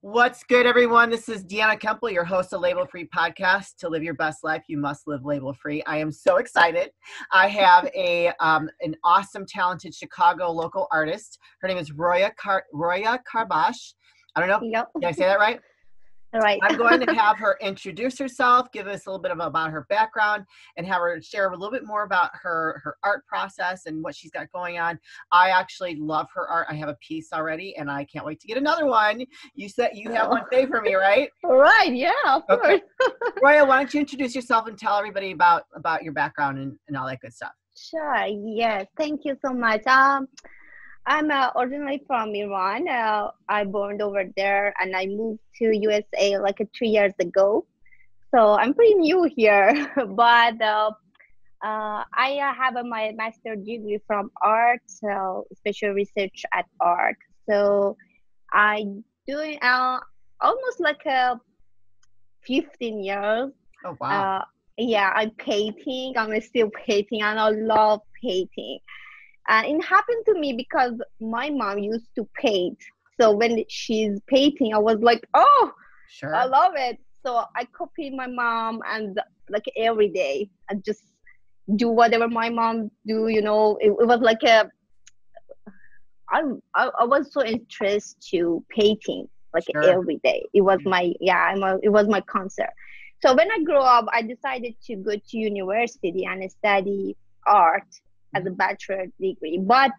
What's good, everyone? This is Deanna Kuempel, your host of Label Free Podcast. To live your best life, you must live label free. I am so excited. I have a um, an awesome, talented Chicago local artist. Her name is Roya Car- Roya Karbakhsh. I don't know. Yep. Did I say that right? All right. I'm going to have her introduce herself, give us a little bit of about her background, and have her share a little bit more about her her art process and what she's got going on. I actually love her art. I have a piece already, and I can't wait to get another one. You said you have one saved for me, right? All right. Yeah, of Okay. course. Roya, why don't you introduce yourself and tell everybody about about your background and, and all that good stuff? Sure. Yes. Thank you so much. Um, I'm uh, originally from Iran. Uh, I born over there, and I moved to USA like uh, three years ago. So I'm pretty new here, but uh, uh, I uh, have my master degree from art, so special research at art. So I doing uh, almost like a 15 years Oh wow. uh, yeah, I'm painting. I'm still painting, and I love painting. And it happened to me because my mom used to paint. So when she's painting, I was like, oh, sure. I love it. So I copied my mom, and like every day, I just do whatever my mom do. You know, it, it was like a. I, I I was so interested to painting like Sure. every day. It was Mhm. my yeah, I'm a, it was my concert. So when I grew up, I decided to go to university and study art as a mm-hmm. bachelor degree. But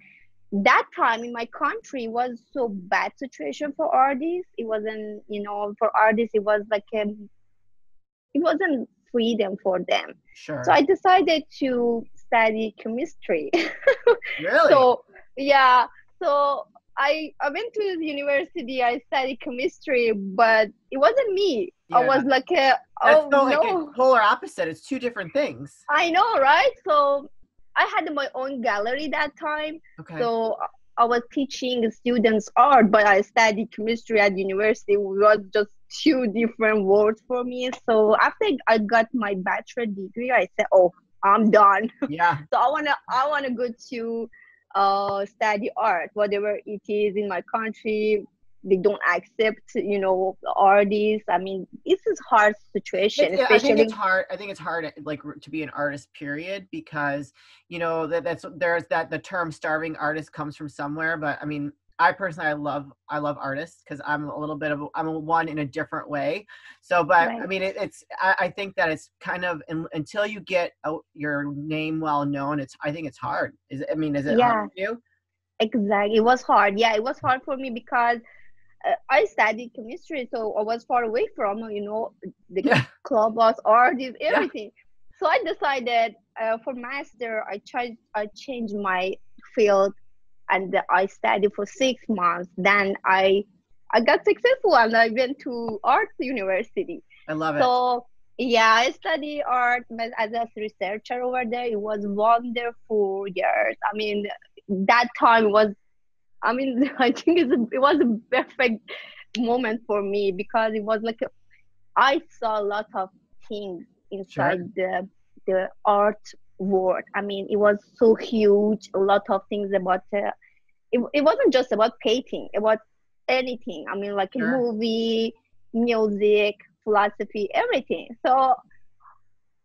that time in my country was so bad situation for artists. It wasn't, you know, for artists it was like a, it wasn't freedom for them. sure. So I decided to study chemistry. really? so yeah, so I I went to the university. I studied chemistry, but it wasn't me. Yeah. I was like, a, That's oh so like no, a polar opposite. It's two different things. I know, right? So I had my own gallery that time. Okay. So I was teaching students art, but I studied chemistry at university. It was just two different worlds for me. So after I got my bachelor degree, I said, "Oh, I'm done." yeah. so I wanna I wanna go to uh study art, whatever it is in my country. They don't accept, you know, artists. I mean, this is hard situation, It's- I think it's hard. I think it's hard, like to be an artist. Period, because you know that that's there's that the term starving artist comes from somewhere. But I mean, I personally, I love I love artists because I'm a little bit of I'm a one in a different way. So, but I mean, it, it's I, I think that it's kind of un, until you get out your name well known. It's I think it's hard. Is it, I mean, is it Yeah. hard for you? Exactly. It was hard. Yeah, it was hard for me because I studied chemistry, so I was far away from, you know, the Yeah. clubhouse, artists, everything. So I decided uh, for master, I tried, I changed my field, and I studied for six months. Then I, I got successful, and I went to art university. I love it. So yeah, I study art as a researcher over there. It was wonderful years. I mean, that time was, I mean, I think it's a, it was a perfect moment for me because it was like a, I saw a lot of things inside the the art world. I mean, it was so huge. A lot of things about uh, it. It wasn't just about painting. About anything. I mean, like a Sure. movie, music, philosophy, everything. So,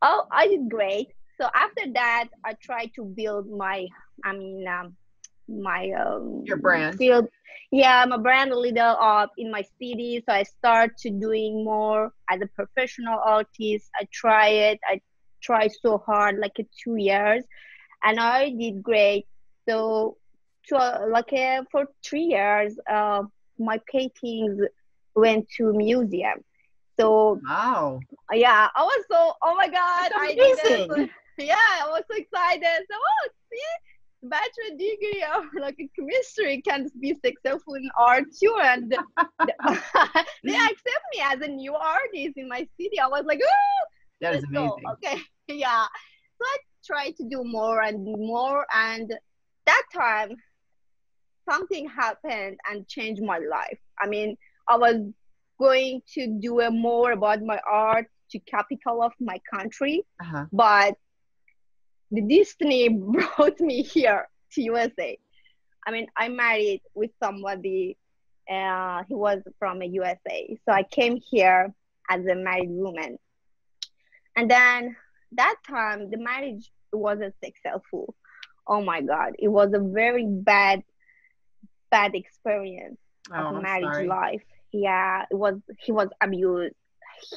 oh, I did great. So after that, I tried to build my, I mean, um, my um, Your brand. field. Yeah, my brand a little up in my city. So I start to doing more as a professional artist. I try it. I try so hard, like two years, and I did great. So, to, uh, like uh, for three years, uh, my paintings went to museum. So Wow. yeah, I was so oh my god, That's I did it. amazing. Yeah, I was so excited. So oh, see, bachelor degree or like a chemistry can be successful in art too, and they accept me as a new artist in my city. I was like, oh, That is let's go. Okay, yeah. So I tried to do more and more, and that time something happened and changed my life. I mean, I was going to do a more about my art to capital of my country, Uh-huh. but the destiny brought me here to USA. I mean, I married with somebody Uh, he was from a USA. So I came here as a married woman. And then that time, the marriage wasn't successful. Oh my God, it was a very bad, bad experience Oh, of marriage sorry. life. Yeah, it was. He was abused.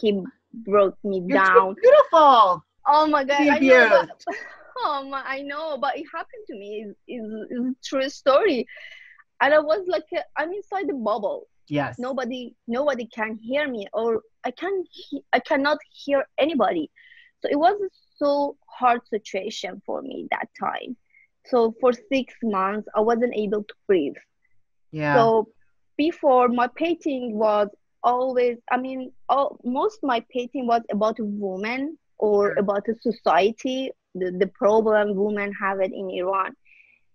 He broke me You're too down. beautiful. Oh my God, Be I know. Abused. my, I know, but it happened to me. It's, it's, it's a true story. And I was like, uh, I'm inside the bubble. Yes. Nobody, nobody can hear me, or I can, he- I cannot hear anybody. So it was a so hard situation for me that time. So for six months, I wasn't able to breathe. Yeah. So before my painting was always, I mean, all, most my painting was about a woman or about a society, the, the problem women have it in Iran.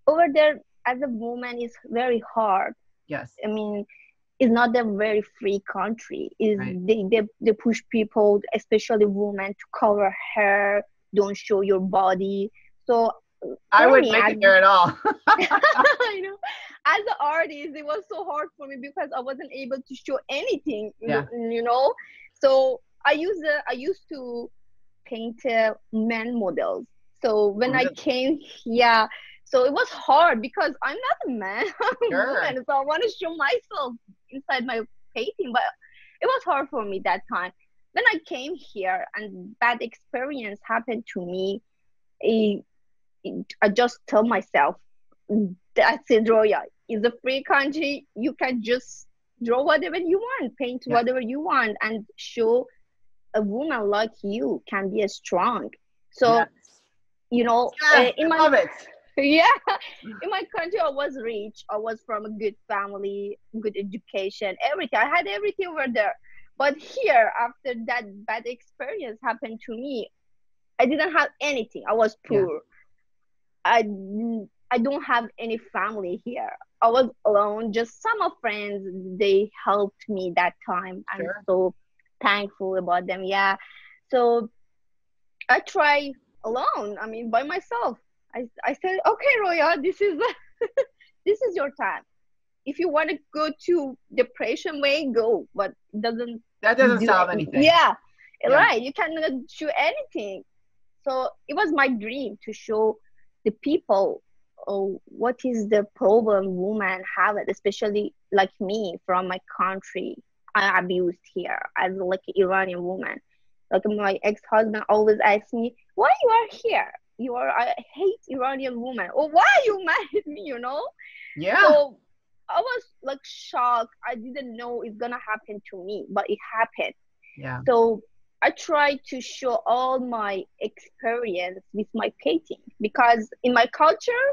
Over there, as a woman, is very hard. yes. I mean, it's not a very free country. Is Right. they, they they push people, especially women, to cover hair, don't show your body. So I wouldn't make it there at all. I know. As an artist, it was so hard for me because I wasn't able to show anything. you- Yeah. You know. So I used uh, I used to paint uh, men models. So when I came, yeah. So it was hard because I'm not a man. I'm a woman. So I want to show myself inside my painting, but it was hard for me that time. When I came here and bad experience happened to me, I, I just tell myself, that's it, Roya. It's a free country. You can just draw whatever you want, paint Yeah. whatever you want, and show a woman like you can be as strong. So, Yes. You know, Yeah, uh, in my love it. yeah in my country i was rich. I was from a good family good education everything. I had everything over there. But here after that bad experience happened to me i didn't have anything. I was Yeah. poor. I i don't have any family here. I was alone just some of friends they helped me that time. I'm Sure. so thankful about them yeah. So i try alone i mean by myself I, I said, okay, Roya, this is this is your time. If you want to go to depression way, go, but doesn't That doesn't do solve anything. Yeah, Yeah. right. You cannot show anything. So it was my dream to show the people oh, what is the problem women have it, especially like me from my country. I abused here as like Iranian woman. Like my ex-husband always asks me, why you are here? You are I hate Iranian woman. Or why you married me, you know? Yeah. So I was like shocked. I didn't know it's gonna happen to me, but it happened. yeah. So I try to show all my experience with my painting because in my culture,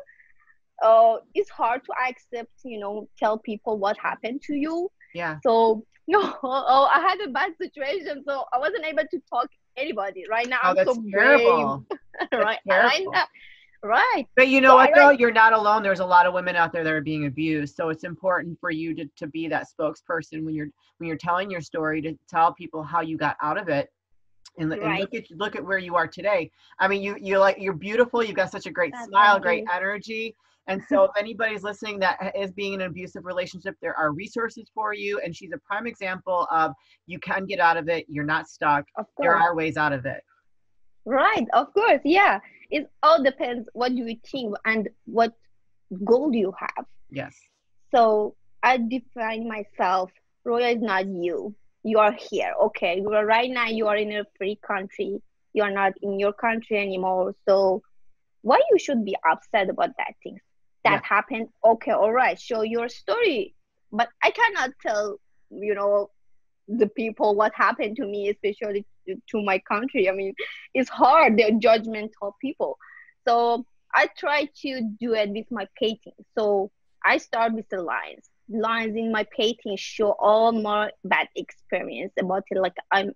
uh, it's hard to accept, you know, tell people what happened to you. Yeah. So no, oh, I had a bad situation, so I wasn't able to talk anybody. Right now, Oh, I'm that's so terrible. brave. right, right, terrible. right. But you know So what though? You're not alone. There's a lot of women out there that are being abused. So it's important for you to, to be that spokesperson when you're when you're telling your story to tell people how you got out of it. And, and look at look at where you are today. I mean, you you like you're beautiful. You've got such a great Ah, smile, thank great energy. And so, if anybody's listening that is being in an abusive relationship, there are resources for you. And she's a prime example of you can get out of it. You're not stuck. Of There are ways out of it. Right, of course, yeah. It all depends what you think and what goal you have. Yes. So I define myself. Roya is not you. You are here. Okay. You are right now. You are in a free country. You are not in your country anymore. So why you should be upset about that things that Yeah. happened? Okay. All right. Show your story. But I cannot tell. You know the people what happened to me, especially to, to my country. I mean, it's hard. They're judgmental people. So I try to do it with my painting. So I start with the lines. Lines in my painting show all my bad experience about it. Like I'm,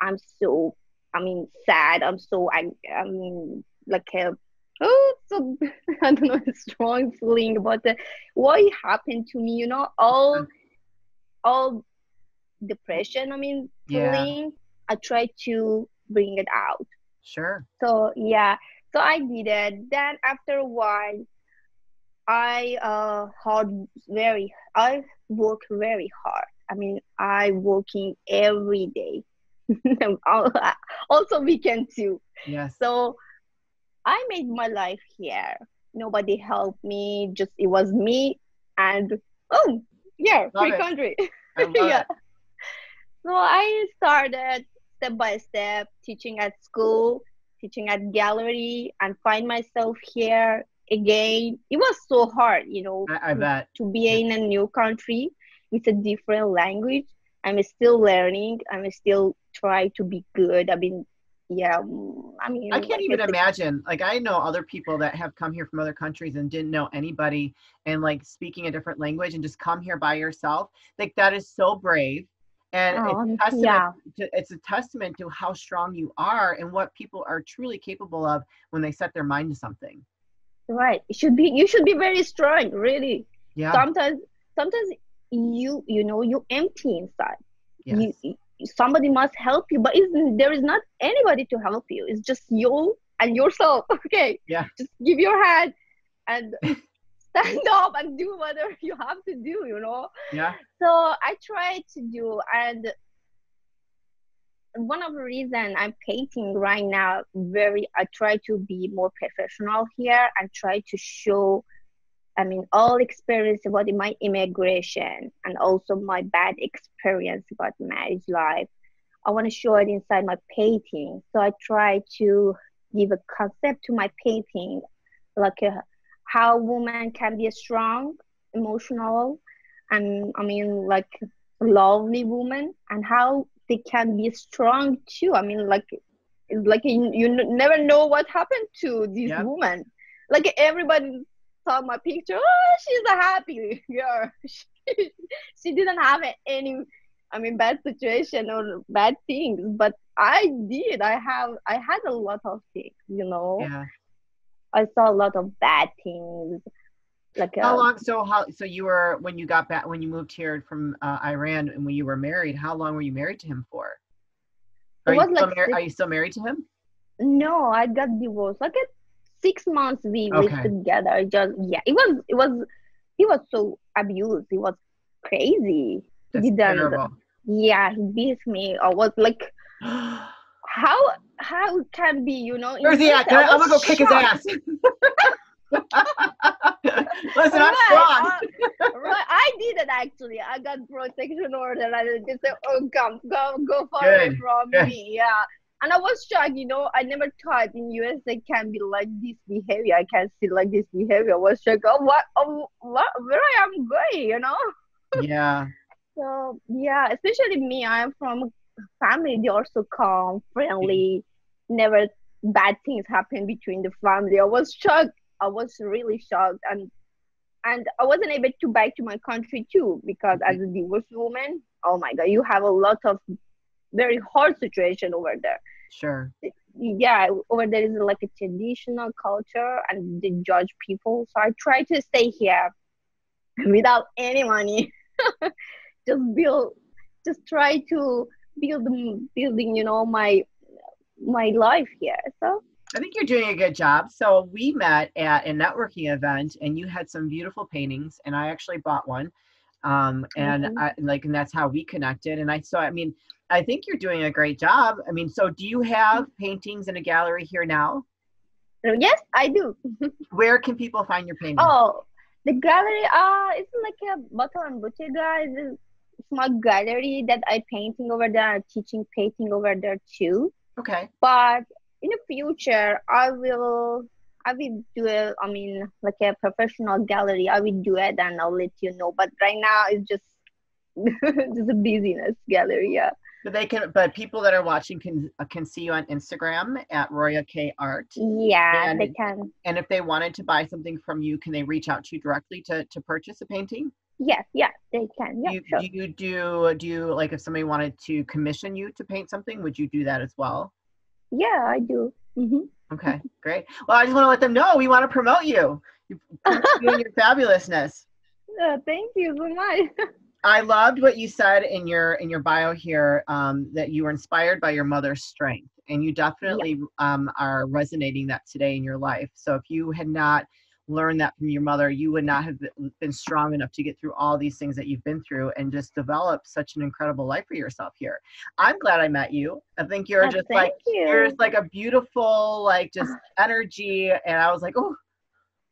I'm so, I mean, sad. I'm so, I, I mean, like a, oh, so I don't know, a strong feeling about the what happened to me. You know, all, all depression. I mean, Yeah. feeling. I try to bring it out. Sure. So yeah, so I did it. Then after a while, I uh hard very I work very hard. I mean I working every day. also weekend too. Yes. So I made my life here. Nobody helped me. Just it was me and oh yeah, Love free it. country. Yeah. it. So I started step by step teaching at school, teaching at gallery, and find myself here again. It was so hard, you know, I, I bet. to be in a new country with a different language. I'm still learning. I'm still try to be good. I mean, yeah. mm, I mean, I can't like even imagine. Like I know other people that have come here from other countries and didn't know anybody and like speaking a different language and just come here by yourself. Like that is so brave. And Oh, it's, a testament yeah. to, it's a testament to how strong you are and what people are truly capable of when they set their mind to something. Right. It should be. You should be very strong. Really. Yeah. Sometimes, sometimes you you know you empty inside. yes. you- somebody must help you but there is not anybody to help you it's just you and yourself okay Yeah. just give your hand and stand up and do whatever you have to do you know yeah. so i try to do and one of the reason i'm painting right now very i try to be more professional here and try to show i mean all experience about my immigration and also my bad experience about marriage life i want to show it inside my painting. So i try to give a concept to my painting like uh, a, how woman can be a strong emotional and i mean like lovely woman and how they can be strong too. I mean like like you, you never know what happened to this Yep. woman. Like everybody saw my picture oh she's a happy girl she, she didn't have any i mean bad situation or bad things but i did i have i had a lot of things you know Yeah. i saw a lot of bad things like How uh, long? So how? So you were when you got back when you moved here from uh, Iran and when you were married. How long were you married to him for? It Are, you still, like mar- are you still married to him? No, I got divorced. Like at six months we Okay. lived together. Just yeah, it was it was he was so abused. He was crazy. That's He didn't. terrible. Yeah, he beat me. I was like, how how it can be? You know? he at? I I'm gonna go was kick his ass. Listen, I'm Right, strong. uh, right, I did it actually. I got protection order, and I just said, "Oh, come, go, go far away from good. me." Yeah, and I was shocked. You know, I never thought in US they can be like this behavior. I can't see like this behavior. I was shocked. Oh, what? Oh, what? Where I am going? You know? yeah. So yeah, especially me. I am from family. They are so calm, friendly. Never bad things happen between the family. I was shocked. I was really shocked, and and I wasn't able to back to my country too because as a divorced woman, oh my god, you have a lot of very hard situation over there. Sure. Yeah, over there is like a traditional culture and they judge people. So I try to stay here without any money. just build, just try to build, building, you know, my my life here. So I think you're doing a good job. So we met at a networking event, and you had some beautiful paintings, and I actually bought one. Um, and Mhm. I like, and that's how we connected. And I saw. I mean, I think you're doing a great job. I mean, so do you have paintings in a gallery here now? yes, I do. Where can people find your paintings? Oh, the gallery. Uh, it's like a bottle and bottega. It's a small gallery that I painting over there. I'm teaching painting over there too. Okay. But in the future, I will. I will do it. I mean, like a professional gallery. I will do it, and I'll let you know. But right now, it's just just a business gallery. Yeah. But they can. But people that are watching can uh, can see you on Instagram at Roya K Art. Yeah, And- they can. And if they wanted to buy something from you, can they reach out to you directly to to purchase a painting? Yes, yes, they can. Yeah, you, sure. do you do do you like if somebody wanted to commission you to paint something would you do that as well Yeah, I do. hmm okay great well i just want to let them know we want to promote you you doing your fabulousness Uh, thank you so much. i loved what you said in your in your bio here um, that you were inspired by your mother's strength and you definitely um, are resonating that today in your life so if you had not learned that from your mother, you would not have been strong enough to get through all these things that you've been through and just develop such an incredible life for yourself here. I'm glad I met you. I think you're Oh, just like you. you're just like a beautiful, like just energy. And I was like, oh,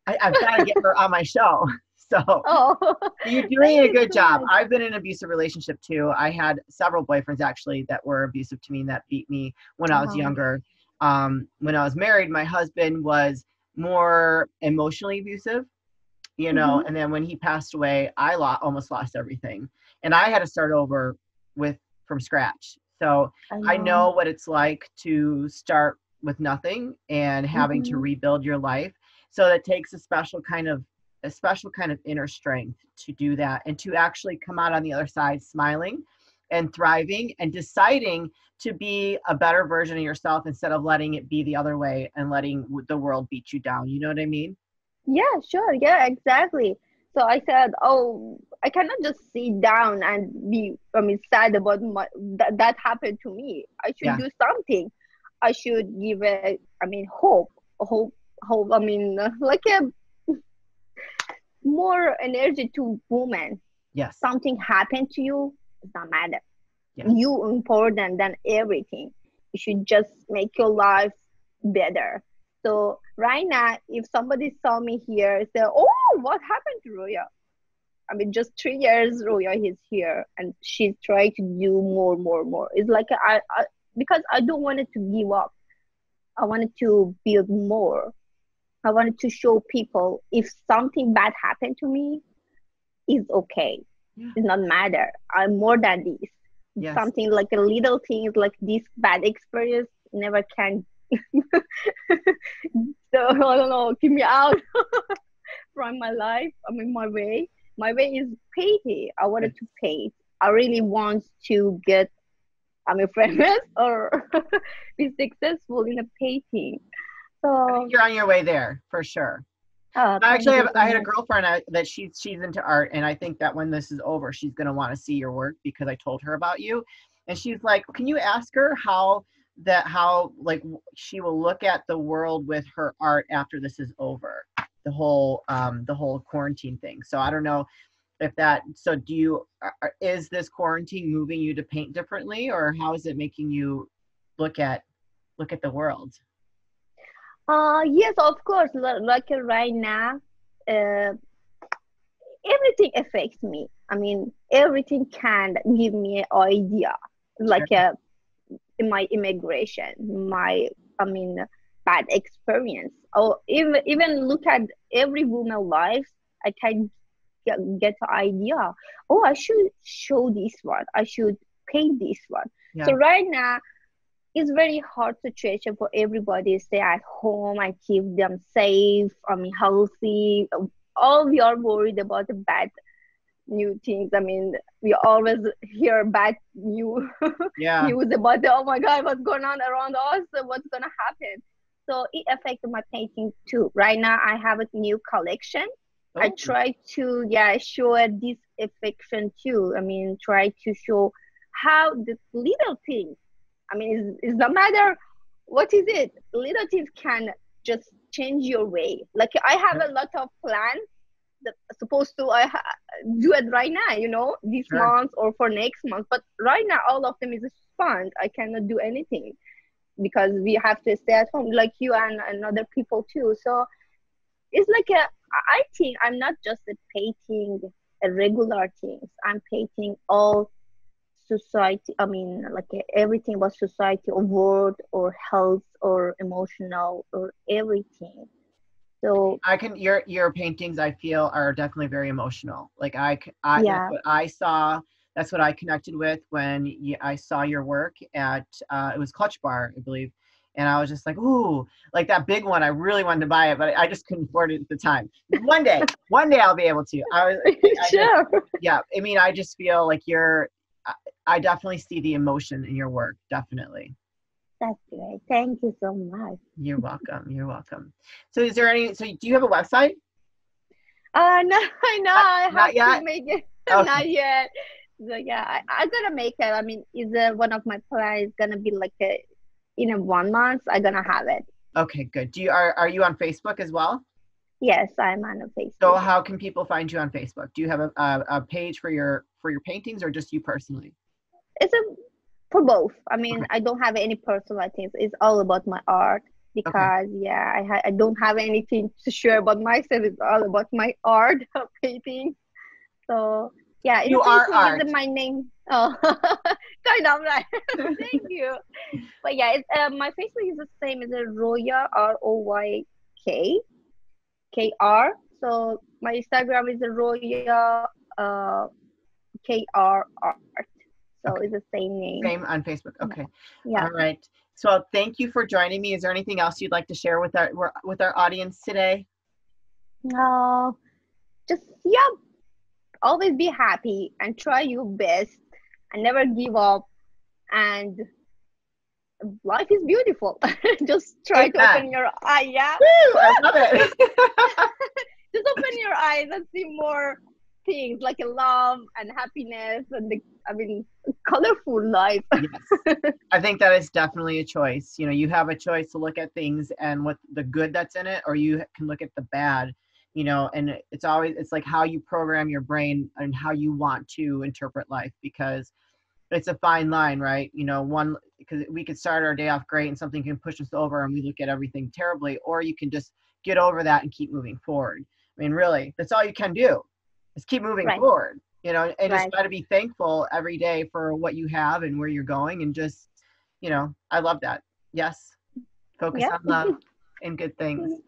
I, I've got to get her on my show. So oh, you're doing a good job. I've been in an abusive relationship too. I had several boyfriends actually that were abusive to me and that beat me when I was Uh-huh. younger. Um, when I was married, my husband was more emotionally abusive, you know, Mm-hmm. and then when he passed away, I lo- almost lost everything. And I had to start over with from scratch. So I know what it's like to start with nothing and having to Mhm. rebuild your life. So it takes a special kind of a special kind of inner strength to do that and to actually come out on the other side smiling and thriving and deciding to be a better version of yourself instead of letting it be the other way and letting the world beat you down. You know what I mean? Yeah, sure. Yeah, exactly. So I said, oh, I cannot just sit down and be, I mean, sad about my, that, that happened to me. I should Yeah. do something. I should give a, I mean, hope, hope, hope. I mean, like a more energy to women. Yes. Something happened to you, it doesn't matter. Yeah. You important than everything. You should just make your life better. So right now, if somebody saw me here, say, "Oh, what happened to Roya?" I mean, just three years, Roya is here, and she's trying to do more, more, more. It's like I, I because I don't want it to give up. I wanted to build more. I wanted to show people if something bad happened to me, it's okay. Yeah. It's not matter. I'm more than this. Yes. Something like a little things like this bad experience never can. so I don't know, keep me out from my life. I mean, my way. My way is painting. I wanted to paint. I really want to get. I'm mean, famous or be successful in a painting. I So think you're on your way there for sure. oh, I actually have, I had a girlfriend uh, that she's she's into art and I think that when this is over she's going to want to see your work because I told her about you. And she's like can you ask her how that how like she will look at the world with her art after this is over? The whole um the whole quarantine thing. So I don't know if that so do you are- are- is this quarantine moving you to paint differently or how is it making you look at look at the world Uh, yes, of course. Like right now, uh, everything affects me. I mean, everything can give me an idea. Like uh, in my immigration, my I mean, bad experience. Or even even look at every woman life. I can get, get an idea. Oh, I should show this one. I should paint this one. Yeah. So right now, it's very hard situation for everybody to stay at home and keep them safe i mean healthy. All we are worried about the bad new things. I mean we always hear bad new yeah. news about the, oh my god what's going on around us? What's gonna happen? So it affected my painting too. Right now i have a new collection. I Oh, try to yeah show this affection too. I mean, try to show how the little things. I mean, it's, it's no matter what is it. Little things can just change your way. Like I have a lot of plans that supposed to I ha- do it right now. You know, this Sure. month or for next month. But right now, all of them is sponge. I cannot do anything because we have to stay at home, like you and, and other people too. So it's like a I think I'm not just a painting a regular things. I'm painting all society. I mean, like everything about society or world or health or emotional or everything. So I can your your paintings I feel are definitely very emotional. Like I Yeah. that's what I saw that's what I connected with when I saw your work at uh, it was Clutch Bar I believe, and I was just like ooh like that big one I really wanted to buy it but I just couldn't afford it at the time. One day, one day I'll be able to. I was I just- sure. yeah. I mean I just feel like you're. I- I definitely see the emotion in your work. Definitely. That's great. Thank you so much. You're welcome. You're welcome. So is there any? So do you have a website? Uh no, I know I have not yet? to make it Okay. not yet. So yeah, I, I'm gonna make it. I mean, is uh, one of my plans gonna be like a in a one month? I'm gonna have it. Okay, good. Do you are are you on Facebook as well? Yes, I'm on Facebook. So how can people find you on Facebook? Do you have a, a, a page for your for your paintings or just you personally? It's a for both. I mean, Okay. I don't have any personal things. It's all about my art because yeah, I ha- I don't have anything to share about myself. It's all about my art of painting. So yeah, You it's are art. my name. Oh, kind of right. Thank you. But yeah, it's, uh, my Facebook is the same as a Roya R O Y K K R. So my Instagram is a Roya uh, K R Art. So Okay. it's the same name. Same on Facebook. Okay. Yeah. All right. So thank you for joining me. Is there anything else you'd like to share with our with our audience today? No, just yeah, always be happy and try your best and never give up. And life is beautiful. just try to Amen. open your eye. Yeah, Woo! I love it. just open your eyes and see more things like love and happiness and the, I mean, colorful life. yes. I think that is definitely a choice. You know, you have a choice to look at things and what the good that's in it, or you can look at the bad. You know, and it's always it's like how you program your brain and how you want to interpret life because it's a fine line, right? You know, one because we could start our day off great and something can push us over and we look at everything terribly, or you can just get over that and keep moving forward. I mean, really, that's all you can do is keep moving Right. forward. You know, and just Right. try to be thankful every day for what you have and where you're going, and just, you know, I love that. Yes, focus Yeah. on love and good things.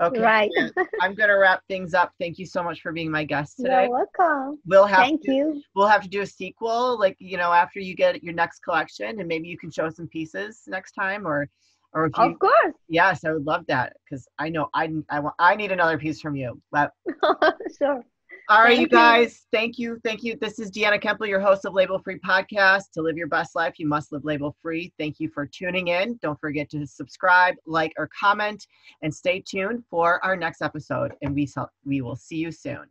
Okay, Right. I'm gonna wrap things up. Thank you so much for being my guest today. You're welcome. We'll have Thank to, you. we'll have to do a sequel, like you know, after you get your next collection, and maybe you can show some pieces next time, or, or if you, Of course. yes, I would love that because I know I I want I need another piece from you. But sure. All right, Thank you you. guys, thank you, thank you. This is Deanna Kuempel, your host of Label Free Podcast. To live your best life, you must live label free. Thank you for tuning in. Don't forget to subscribe, like, or comment, and stay tuned for our next episode. And we saw, we will see you soon.